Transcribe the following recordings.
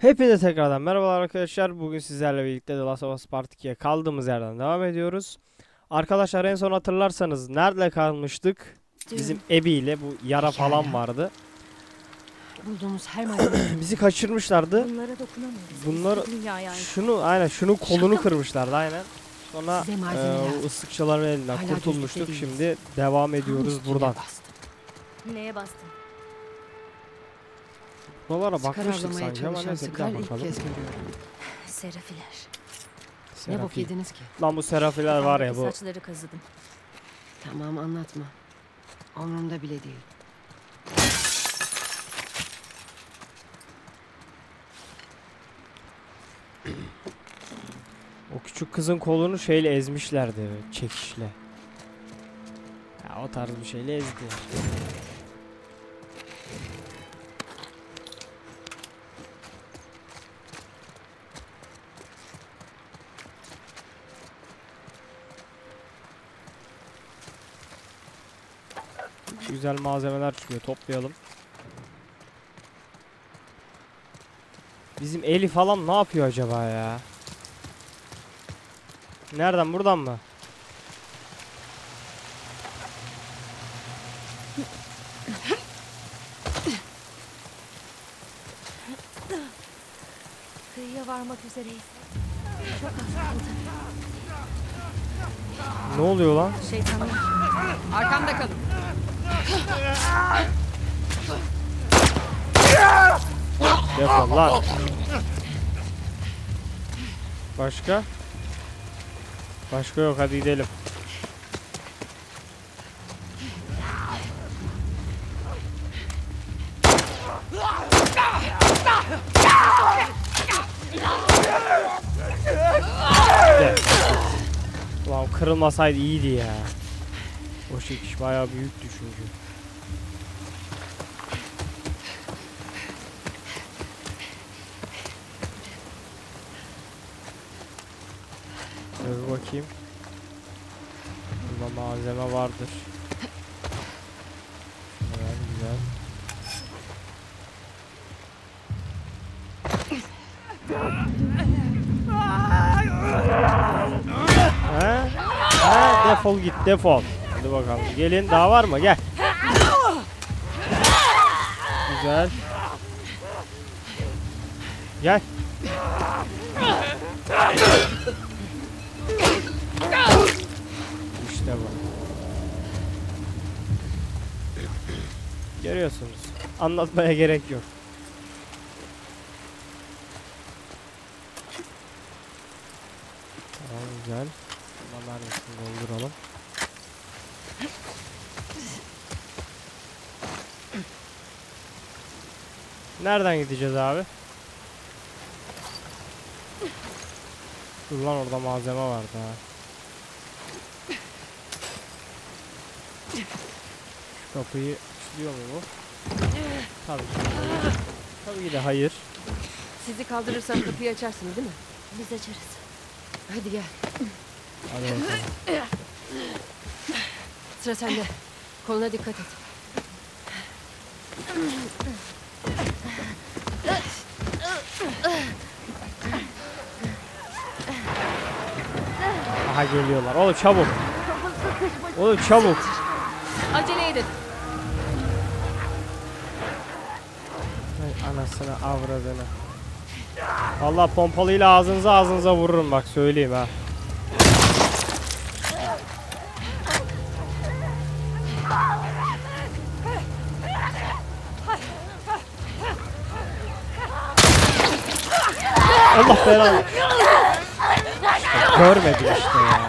Hepinize tekrardan merhabalar arkadaşlar. Bugün sizlerle birlikte The Last of Us Part 2'ye kaldığımız yerden devam ediyoruz. Arkadaşlar en son hatırlarsanız nerede kalmıştık? Bizim Abby ile bu yara falan vardı. Bulduğumuz her Bizi kaçırmışlardı. Bunlara Dünya yani. şunu aynen şunu kolunu kırmışlardı aynen. Sonra e, ıslıkçıların elinden Hala kurtulmuştuk. Şimdi devam ediyoruz buradan. Neye bastın? Buralara bakmıştık sanki ama neyse bir daha bakalım. Serafiler. Ne bok Serafi. yediniz ki? Lan bu serafiler var ya bu. Saçları kazıdım. Tamam anlatma. Umurumda bile değil. O küçük kızın kolunu şeyle ezmişlerdi çekişle. Ya o tarz bir şeyle ezdi. Güzel malzemeler çıkıyor toplayalım. Bizim Eli falan ne yapıyor acaba ya? Nereden buradan mı? Kıyıya varmak üzereyiz. Ne oluyor lan? Şeytanlar. Arkamda kalın. Defol lan. Başka? Başka yok hadi gidelim. De. Ulan kırılmasaydı iyiydi ya. O çekiş bayağı büyüktü çünkü. Şöyle bir bakayım. Burada malzeme vardır. Güzel güzel. He? He? Defol git defol. Hadi bakalım. Gelin daha var mı? Gel. Güzel. Gel. Görüyorsunuz. Anlatmaya gerek yok. Tamam güzel. Bundan mermisini dolduralım. Nereden gideceğiz abi? Dur lan orada malzeme vardı ha. Kapıyı açılıyor mu bu? Tabii ki. Tabii ki de hayır. Sizi kaldırırsam kapıyı açarsınız değil mi? Biz açarız. Hadi gel. Hadi bakalım. Sıra sende. Koluna dikkat et. Aha geliyorlar. Oğlum çabuk. Oğlum çabuk. Anasını avradını. Vallahi pompalıyla ağzınıza ağzınıza vururum bak söyleyeyim ha. Allah belanı. İşte görmedim işte ya.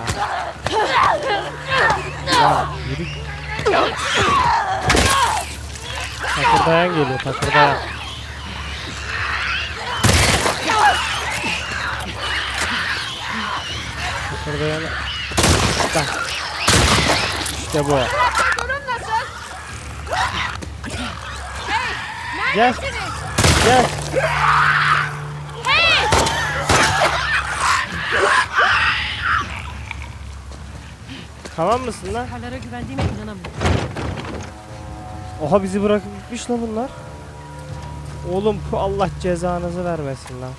Ya yürü. Takırdayan geliyor takırdayan. Takırdayan. Bak. İşte bu. Gel. Gel. Tamam mısın lan? Karlara güvendiğime inanamıyorum. Oha bizi bırakıp gitmiş lan bunlar. Oğlum Allah cezanızı vermesin lan.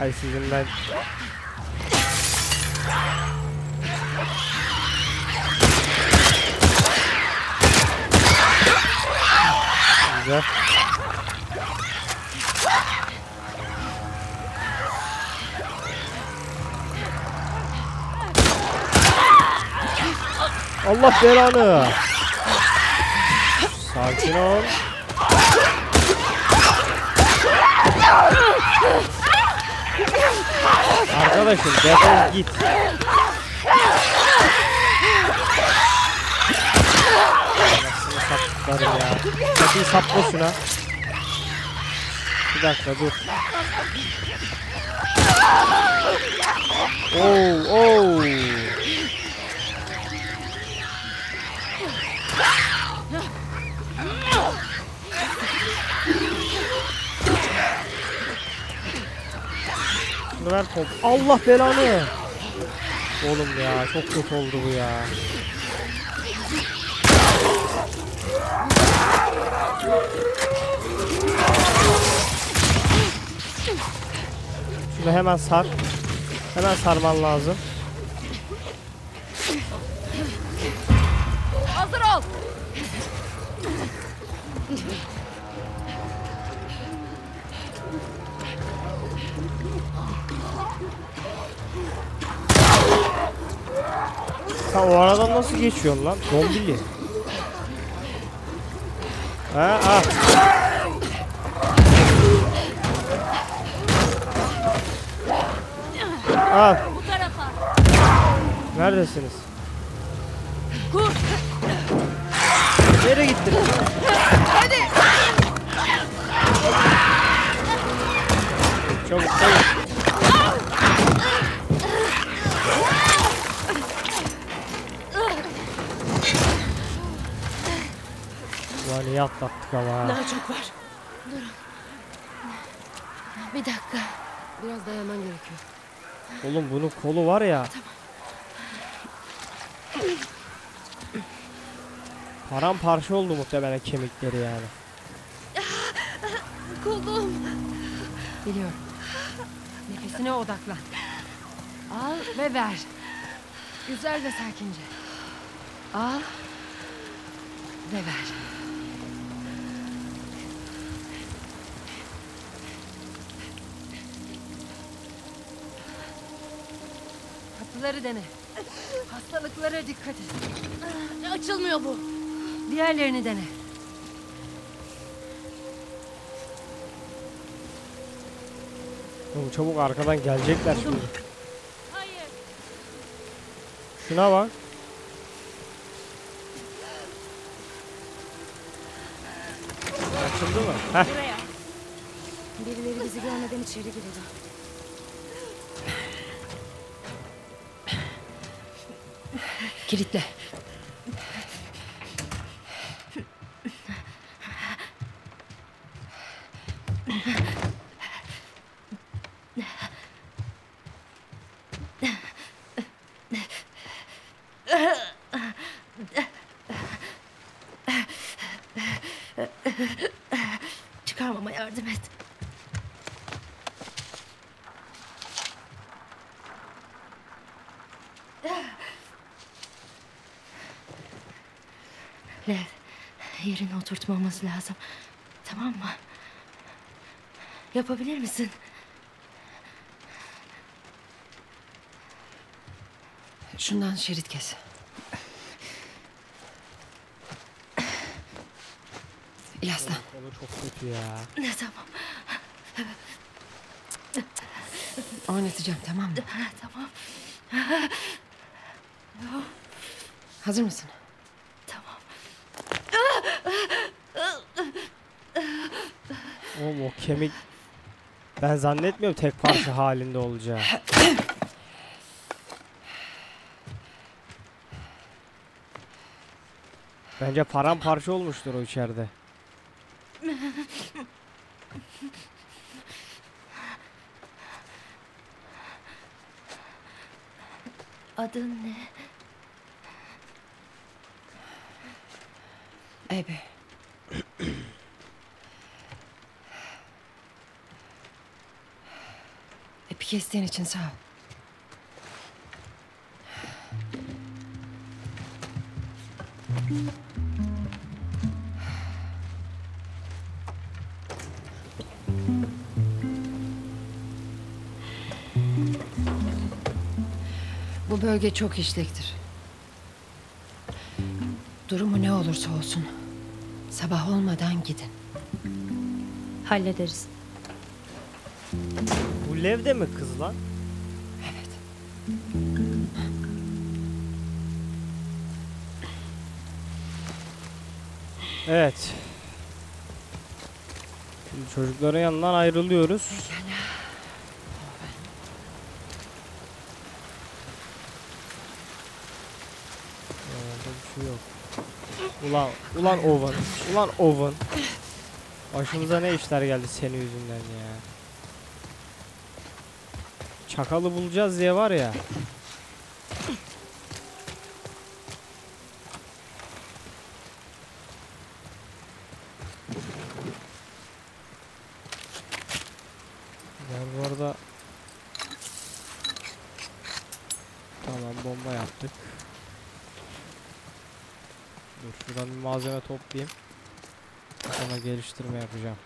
Ay sizin ben Güzel. Allah belanı. Sakin ol. Arkadaşım defol git. Anasını saptıklarım ya. Hadi sapla şuna. Bir dakika dur. Oo, oo. Şunu ver. Allah belanı. Oğlum ya çok kötü oldu bu ya. Şunu hemen sar. Hemen sarman lazım. Sen o aradan nasıl geçiyorsun lan? Zombili. Ha, ah. Al. Neredesiniz? Kur. Nereye gittiniz? Hadi. Çabuk çabuk. Ulan iyi atlattık ama ha. Daha çok var. Bir dakika. Biraz dayanman gerekiyor. Oğlum bunun kolu var ya. Paramparça oldu muhtemelen kemikleri yani. Kolum. Biliyorum. Nefesine odaklan. Al ve ver. Güzel ve sakince. Al ve ver. Kapıları dene. Hastalıklara dikkat et. Açılmıyor bu. Diğerlerini dene. Oğlum çabuk arkadan gelecekler şimdi. Hayır. Şuna bak. Açıldı mı? Heh. Buraya. Birileri bizi görmeden içeri girdi. Kilitle. Çıkarmama yardım et. Lev, yerine oturtmamız lazım. Tamam mı? Yapabilir misin? Şundan şerit kes. Yaslan. Kolu çok kötü ya. Ne tamam, Oynatacağım tamam mı? tamam, Hazır mısın? tamam. Oğlum o kemik ben zannetmiyorum tek parça halinde olacağı. Bence paramparça olmuştur o içeride. Adın ne? Ebe. Kestiğin için sağ ol. Bu bölge çok işlektir. Durumu ne olursa olsun sabah olmadan gidin. Hallederiz. Bu Lev de mi kız lan? Evet. Evet. Şimdi çocukların yanından ayrılıyoruz. Şey. Ulan, ulan Owen. Ulan Owen. Başımıza ne işler geldi senin yüzünden ya. Çakalı bulacağız diye var ya. Yani bu arada Tamam bomba yaptık. Dur şuradan bir malzeme toplayayım. Sonra geliştirme yapacağım.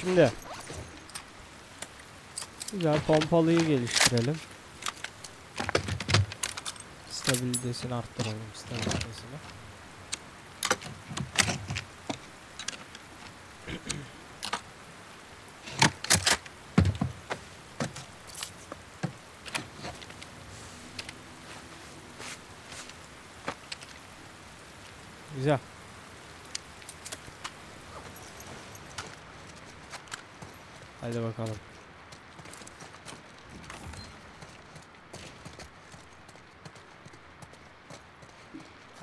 Şimdi Güzel pompalıyı geliştirelim. Stabilitesini arttıralım stabilitesini. Güzel. Haydi bakalım.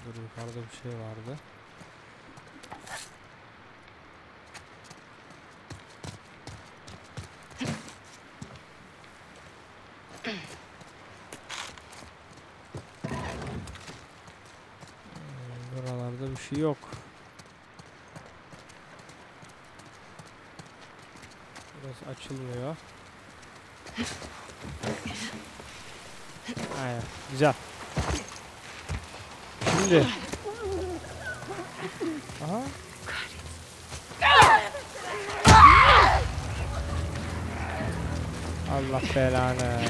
Dur yukarıda bir şey vardı. Hmm, Buralarda bir şey yok. Burası açılmıyor. Aynen. Güzel. Şimdi. Aha. Allah belanı.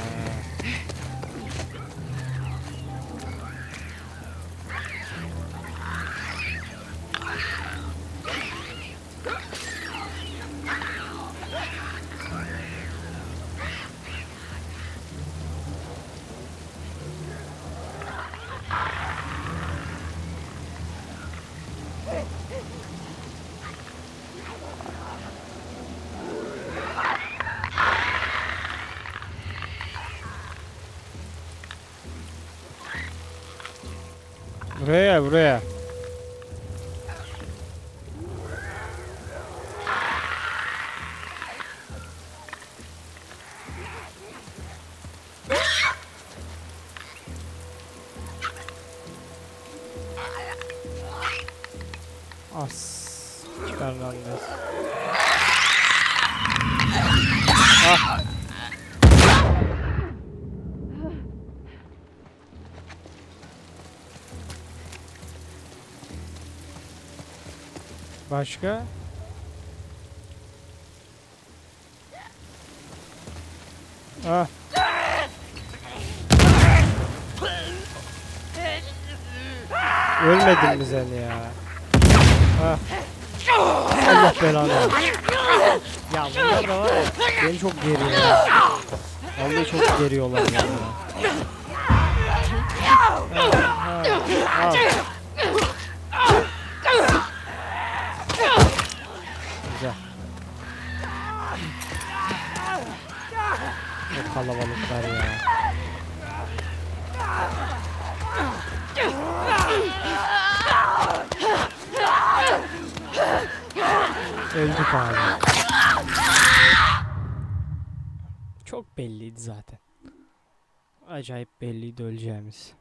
Başka? Ah. Ölmedin mi sen ya? Ah. Allah belanı. Ya bunlar da var ya beni çok geriyor. Vallahi çok geriyorlar ya. Ah, al. Güzel. Acayip belliydi öleceğimiz.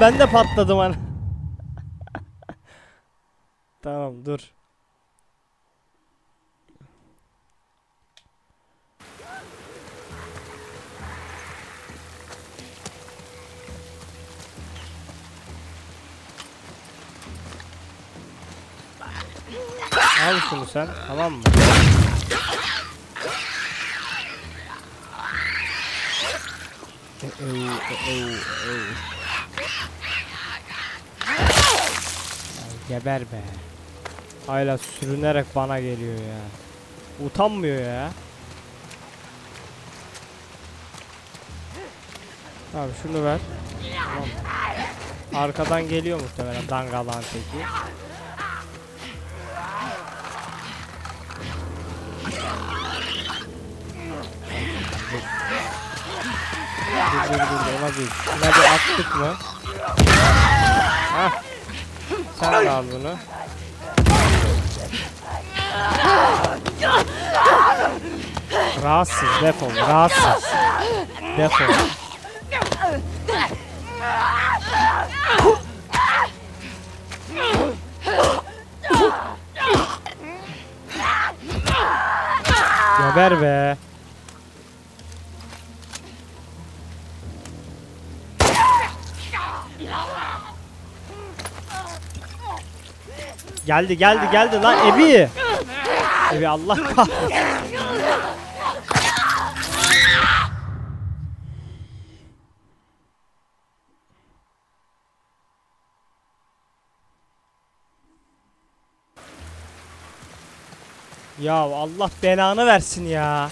Ben de patladım ana. tamam dur. Al şunu sen tamam mı? Ew, ew, ew. Ay, Geber be. Hala sürünerek bana geliyor ya. Utanmıyor ya. Tamam şunu ver. Tamam. Arkadan geliyor muhtemelen dangalan teki. Dur dur dur ona değil. Şuna bir attık mı? Hah. Sen de al bunu. Rahatsız defol rahatsız. Defol. Geber be. Geldi geldi geldi lan Ebi. Ebi Allah kahretsin. Ya Allah belanı versin ya.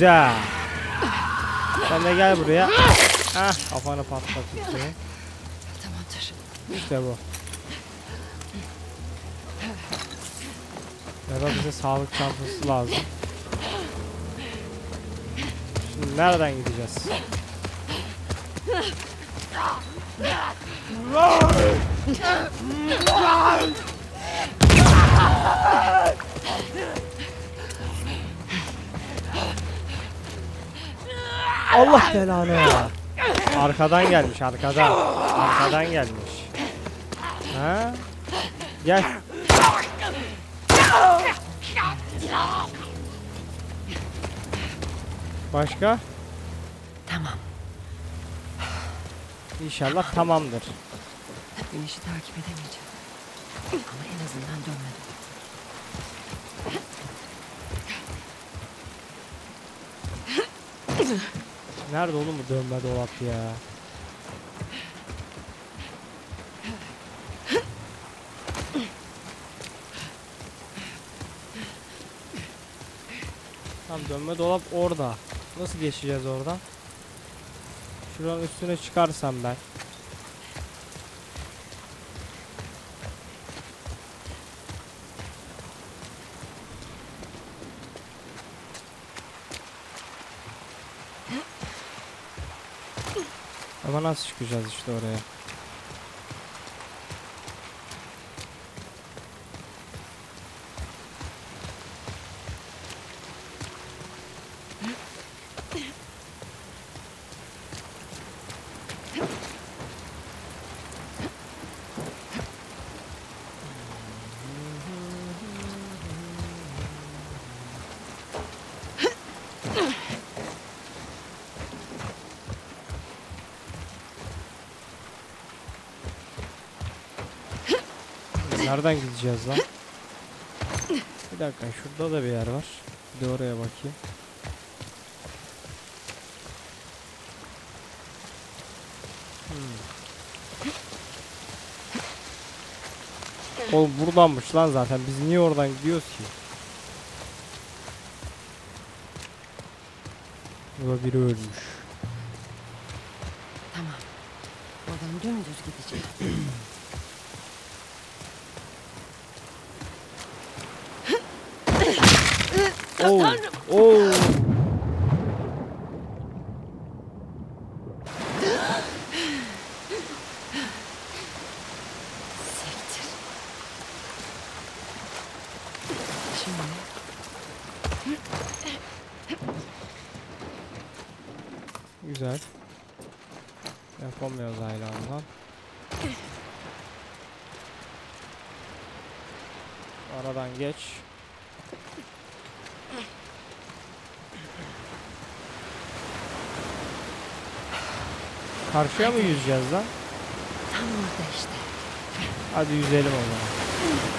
Güzel. Sen de gel buraya. Hah kafanı patlattı. Tamamdır. İşte bu. Ya da bize sağlık çantası lazım. Şimdi nereden gideceğiz? Allah belanı ya. Arkadan gelmiş arkadan. Arkadan gelmiş. Ha? Gel. Başka? Tamam. İnşallah tamamdır. İşi takip edemeyeceğim. Ama en azından dönmedim. Nerede oğlum bu dönme dolap ya? Tam dönme dolap orada. Nasıl geçeceğiz oradan? Şuranın üstüne çıkarsam ben. Ama nasıl çıkacağız işte oraya? Nereden gideceğiz lan? Bir dakika şurada da bir yer var. Bir de oraya bakayım. Hmm. Oğlum buradanmış lan zaten. Biz niye oradan gidiyoruz ki? Burada biri ölmüş. Tamam. Oradan dümdüz gideceğim. Oh. Oh. Sektir. Şimdi Güzel. Yapamıyoruz aynı anda. Aradan geç. Karşıya mı yüzeceğiz lan? tam orada işte. Hadi yüzelim o zaman.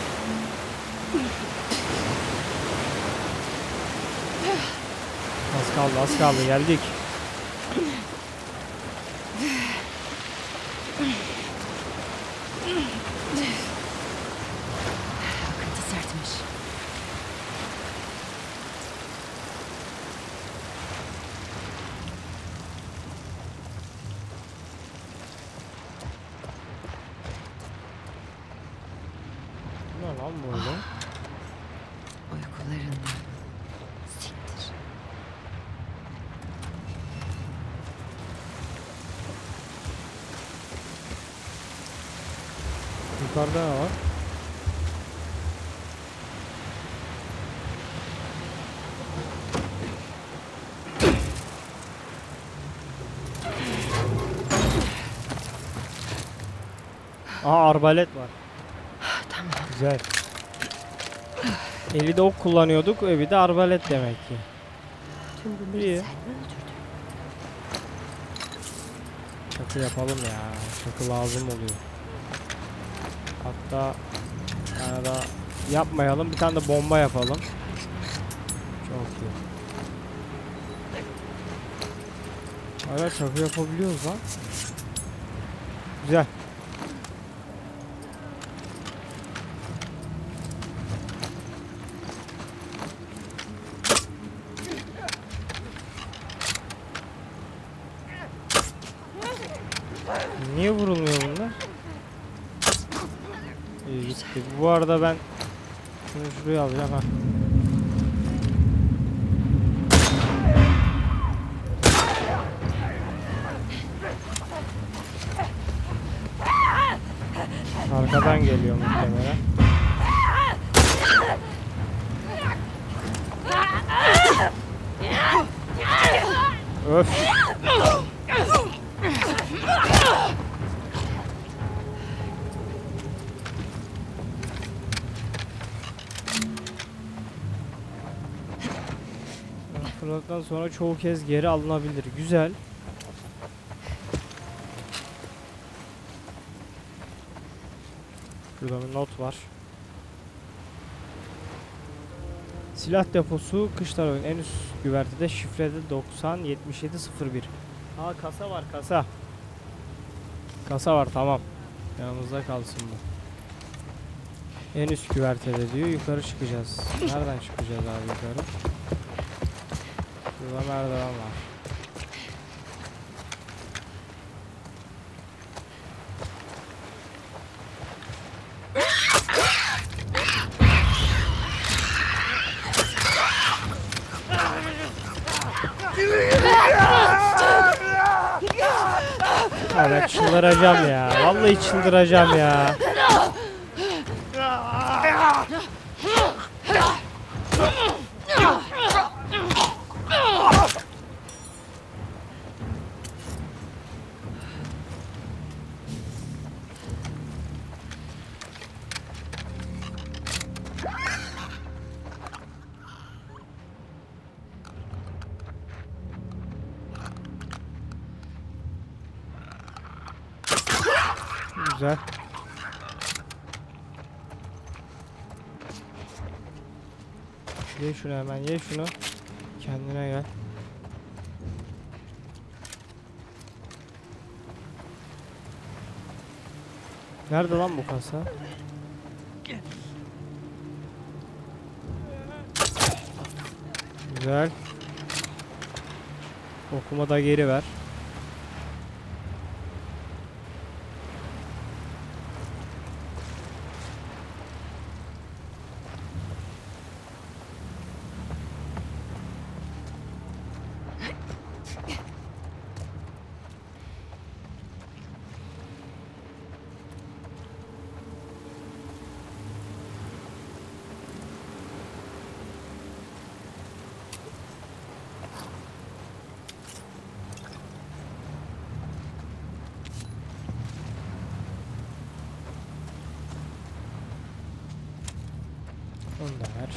Az kaldı az kaldı geldik. Akıntı sertmiş. Ne lan böyle? Uykularından. Siktir. Yukarıda ne var? Aa arbalet var. Tamam. Güzel. Eli de ok kullanıyorduk, evi de arbalet demek ki. Tüm bunları İyi. sen mi öldürdün? Çakı yapalım ya. Çakı lazım oluyor. Hatta tane daha yapmayalım. Bir tane de bomba yapalım. Çok iyi. Hala çakı yapabiliyoruz lan. Güzel. Niye vurulmuyor bunlar? İyi gitti. Bu arada ben şunu şuraya alacağım ha. Fırlattıktan sonra çoğu kez geri alınabilir. Güzel. Şurada bir not var. Silah deposu kış tarafının en üst güvertede şifrede 90 77 01. Aa kasa var kasa. Kasa var tamam. Yanımızda kalsın bu. En üst güvertede diyor. Yukarı çıkacağız. Nereden çıkacağız abi yukarı? Şurada merdiven var. Abi çıldıracağım ya. Vallahi çıldıracağım ya. Ye şunu hemen ye şunu. Kendine gel. Nerede lan bu kasa? Güzel. Okuma da geri ver. Onu da ver.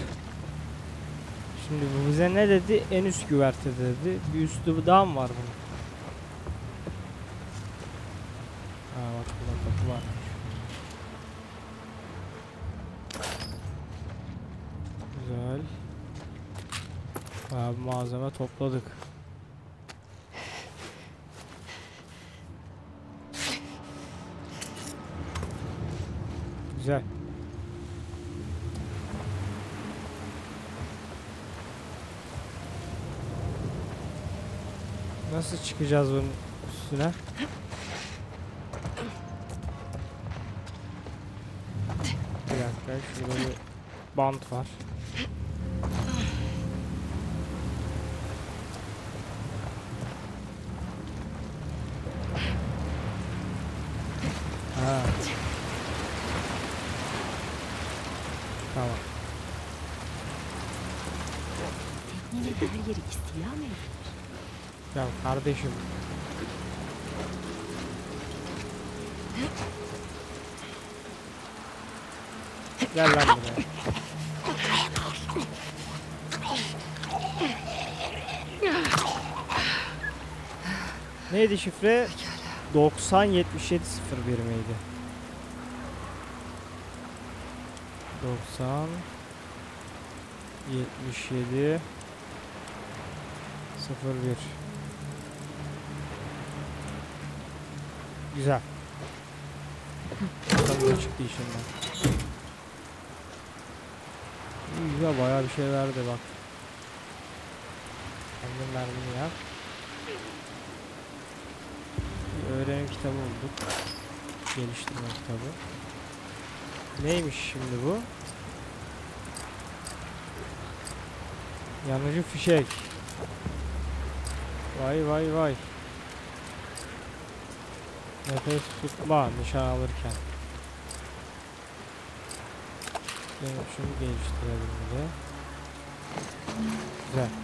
Şimdi bu bize ne dedi? En üst güverte dedi. Bir üstü daha mı var bunun? Ha bak burada kapı varmış. Güzel. Bayağı malzeme topladık. Güzel. Nasıl çıkacağız bunun üstüne? Bir dakika şurada bir bant var. Ha. Tamam. Teknenin her yeri istila mı ediyor? Ya kardeşim. Gel lan buraya. Neydi şifre? 90 77 01 miydi? 90 77 01 Güzel. Ne çıktı işinden. İyi güzel bayağı bir şey verdi bak. Kendin mermini yap. Bir öğrenim kitabı bulduk. Geliştirme kitabı. Neymiş şimdi bu? Yanıcı fişek. Vay vay vay. Nefes tutma nişan alırken. Şunu geliştirelim bir de. Güzel.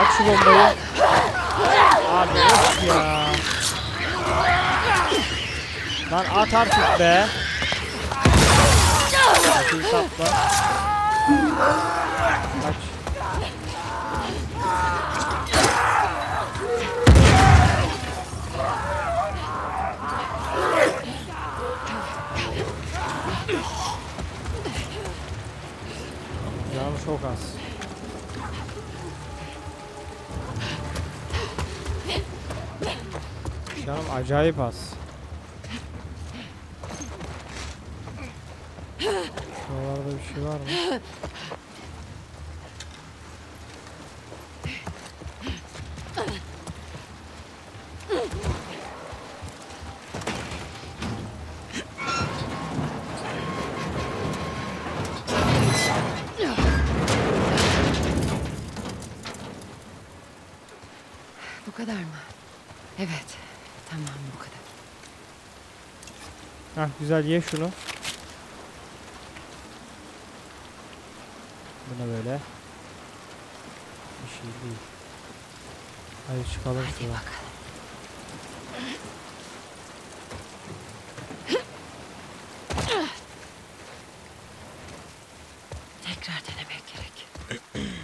At şu bombayı. Abi of ya. Lan at artık be. Bakayım sapla. Kaç. Canım çok az. Canım acayip az. Şuralarda bir şey var mı? Hah güzel ye şunu. Buna böyle. Bir şey değil. Hadi çıkalım Hadi şuradan. bakalım. Tekrar denemek gerek.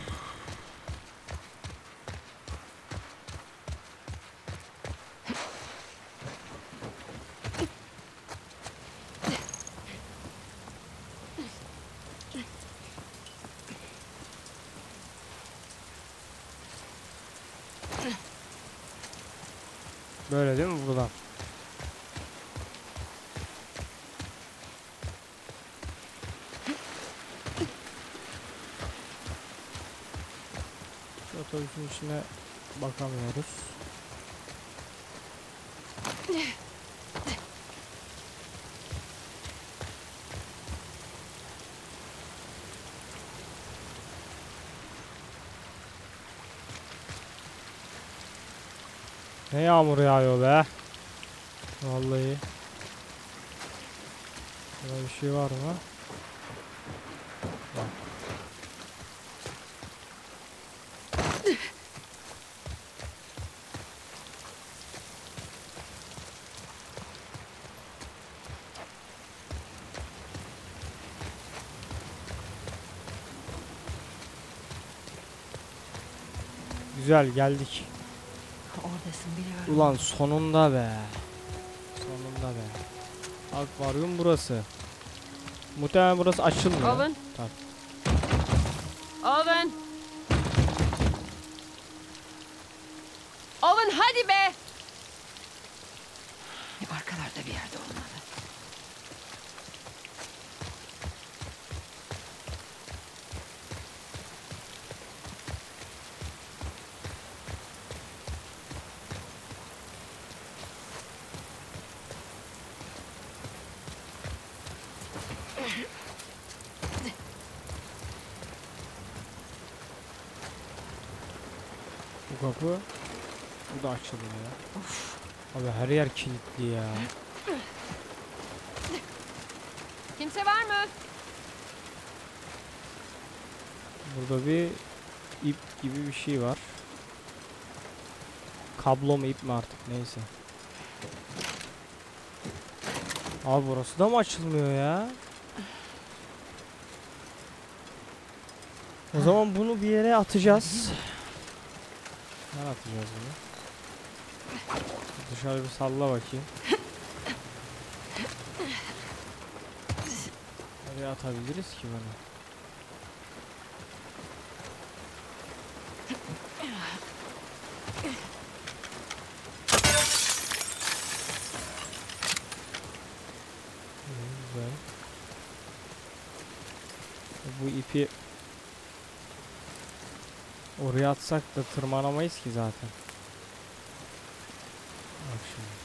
Böyle değil mi buradan? Otobüsün içine bakamıyoruz. Ne yağmur yağıyor be. Vallahi. Burada bir şey var mı? Bak. Güzel geldik. Oradasın biliyorum. Ulan sonunda be. Sonunda be. Akvaryum burası. Muhtemelen burası açılmıyor. Owen. Tamam. Owen. Owen hadi be. Arkalarda bir yerde olmalı. Bu kapı. Bu da açılıyor ya. Abi her yer kilitli ya. Kimse var mı? Burada bir ip gibi bir şey var. Kablo mu ip mi artık neyse. Abi burası da mı açılmıyor ya? O zaman bunu bir yere atacağız. Nereye atacağız bunu? Dışarı bir salla bakayım. Nereye atabiliriz ki bunu? Güzel. Bu ipi oraya atsak da tırmanamayız ki zaten. Bak şimdi.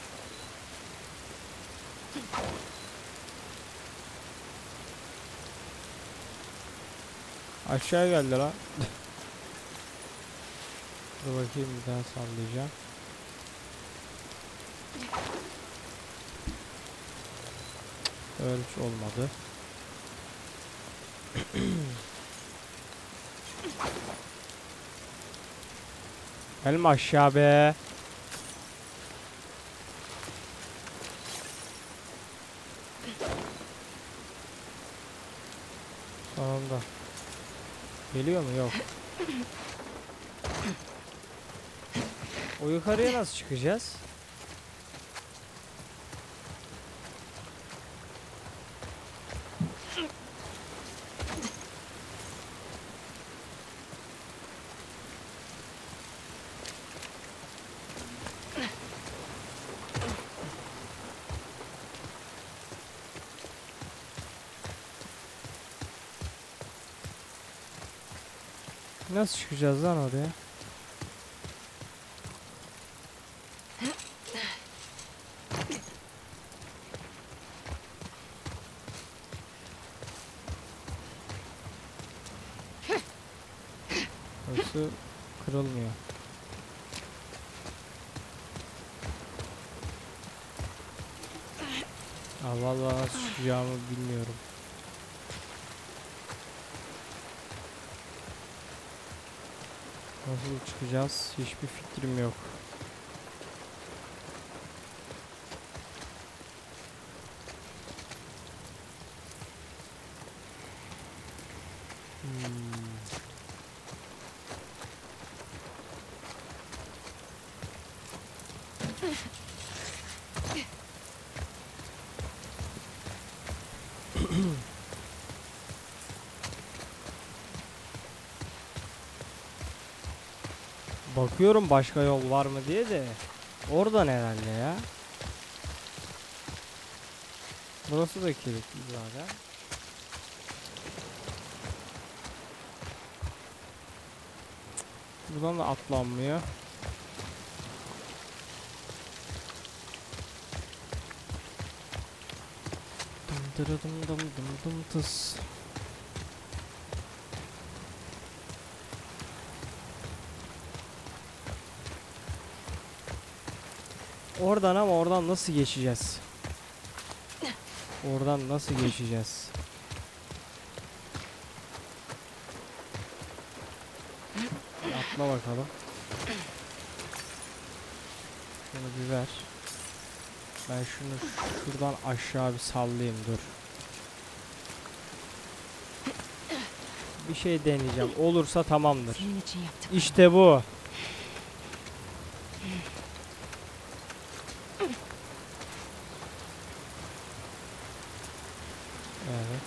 Aşağı geldi lan. Dur bakayım bir daha sallayacağım. Hiç olmadı. Gelme aşağı be. Sonunda. Geliyor mu? Yok. O yukarıya nasıl çıkacağız? Nasıl çıkacağız lan oraya? Nasıl? Hiçbir fikrim yok. Bakıyorum başka yol var mı diye de oradan herhalde ya. Burası da kilitli zaten. Buradan da atlanmıyor. Dım dırıdım dım dım dım tıs. Oradan ama oradan nasıl geçeceğiz? Oradan nasıl geçeceğiz? Atla bakalım. Şunu bir ver. Ben şunu şuradan aşağı bir sallayayım dur. Bir şey deneyeceğim. Olursa tamamdır. İşte bu. Evet.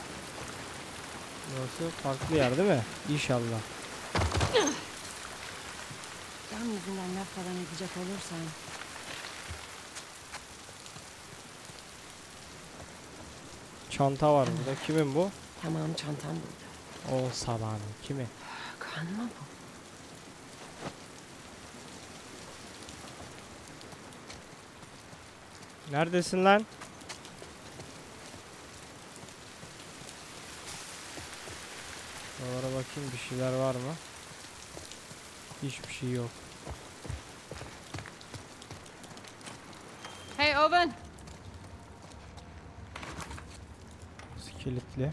Farklı yer değil mi? İnşallah. Can yüzünden laf falan edecek olursan. Çanta var burada. Kimin bu? Tamam çantam burada. O salanın. Kimi? Kan mı bu? Neredesin lan? Oralara bakayım bir şeyler var mı? Hiçbir şey yok. Hey Owen, Kilitli.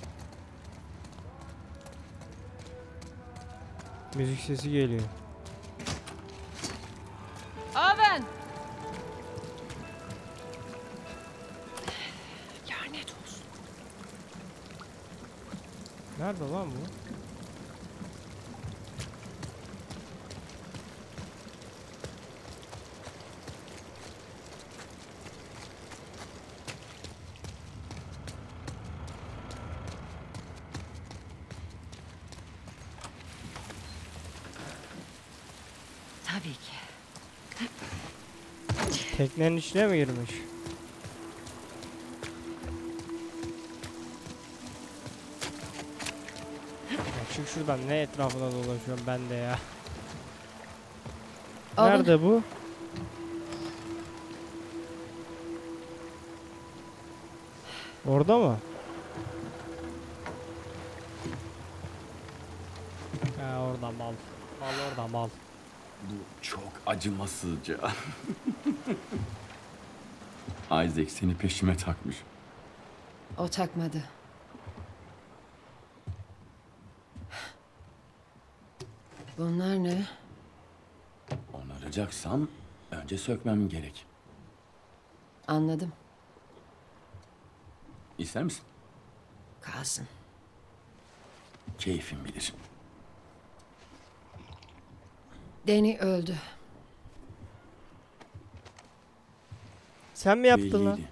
Müzik sesi geliyor. Owen! Lanet olsun. Nerede lan bu? Tabii ki. Teknenin içine mi girmiş? Ya çık şuradan ne etrafına dolaşıyorum ben de ya. Nerede bu? Orada mı? Ha orada mal. Mal orada mal. Bu çok acımasızca. Isaac seni peşime takmış. O takmadı. Bunlar ne? Onaracaksam önce sökmem gerek. Anladım. İster misin? Kalsın. Keyfim bilir. Danny öldü. Sen mi yaptın lan? Belliydi.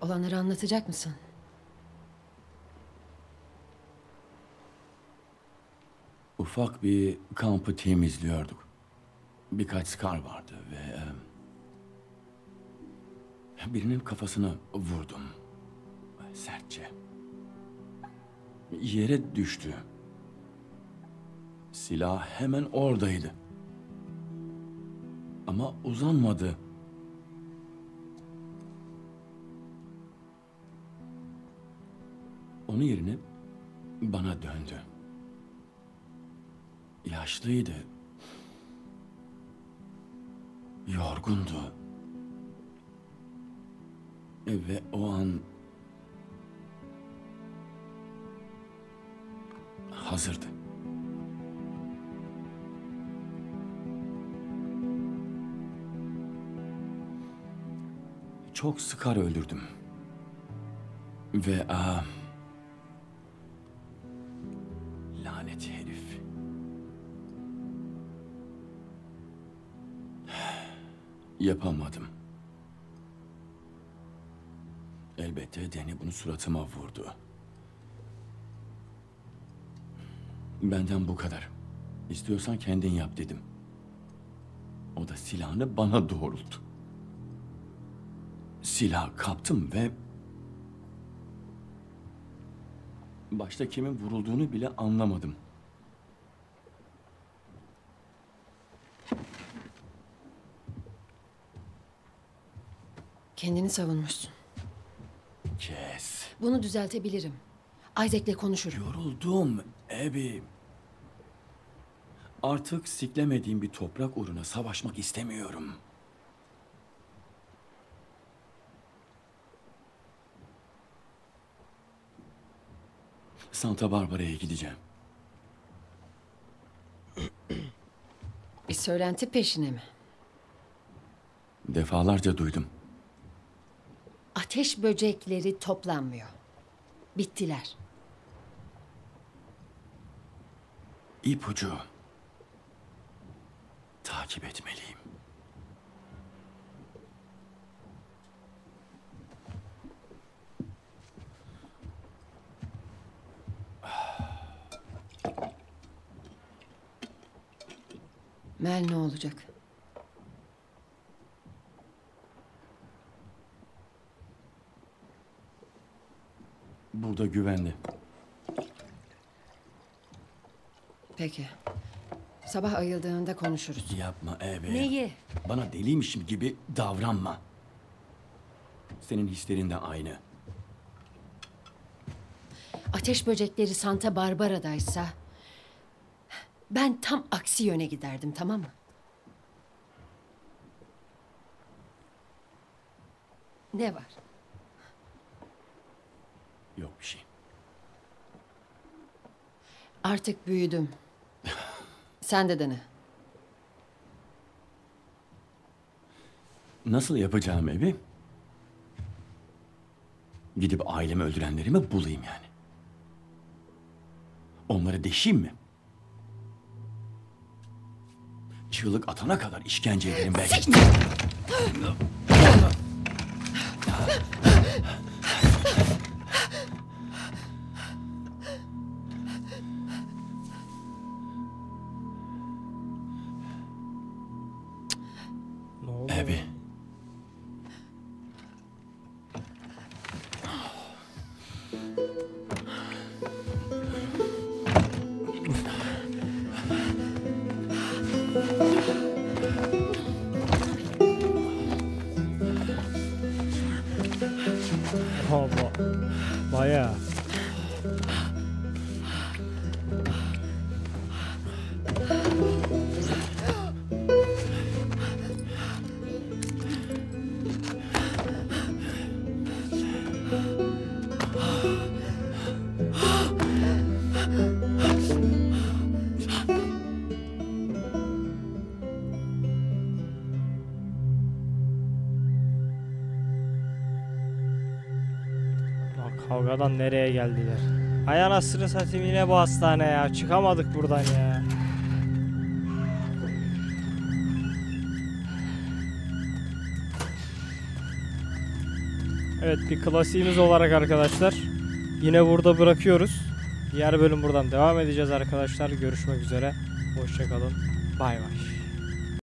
Olanları anlatacak mısın? Ufak bir kampı temizliyorduk. Birkaç skar vardı ve... e, birinin kafasını vurdum. Sertçe. Yere düştü. Silah hemen oradaydı. Ama uzanmadı. Onun yerine bana döndü. Yaşlıydı. Yorgundu. Ve o an hazırdı. Çok sıkar öldürdüm. Ve aa, lanet herif. Yapamadım. Elbette Deni bunu suratıma vurdu. Benden bu kadar. İstiyorsan kendin yap dedim. O da silahını bana doğrulttu. Silah kaptım ve... Başta kimin vurulduğunu bile anlamadım. Kendini savunmuşsun. Kes. Bunu düzeltebilirim. Isaac'le konuşurum. Yoruldum Abby. Artık siklemediğim bir toprak uğruna savaşmak istemiyorum. Santa Barbara'ya gideceğim. Bir söylenti peşine mi? Defalarca duydum. Ateş böcekleri toplanmıyor. Bittiler. İpucu. Takip etmeliyim. Mel ne olacak? Burada güvenli. Peki. Sabah ayıldığında konuşuruz. Yapma Abby. Neyi? Bana deliymişim gibi davranma. Senin hislerin de aynı. Ateş böcekleri Santa Barbara'daysa... ...ben tam aksi yöne giderdim tamam mı? Ne var? Yok bir şey. Artık büyüdüm. Sen de dene. Nasıl yapacağım evi? Gidip ailemi öldürenleri mi bulayım yani? Onları deşeyim mi? Çığlık atana kadar işkence ederim belki. Kavgadan nereye geldiler? Ay anasını satayım yine bu hastane ya. Çıkamadık buradan ya. Evet bir klasiğimiz olarak arkadaşlar. Yine burada bırakıyoruz. Diğer bölüm buradan devam edeceğiz arkadaşlar. Görüşmek üzere. Hoşçakalın. Bay bay.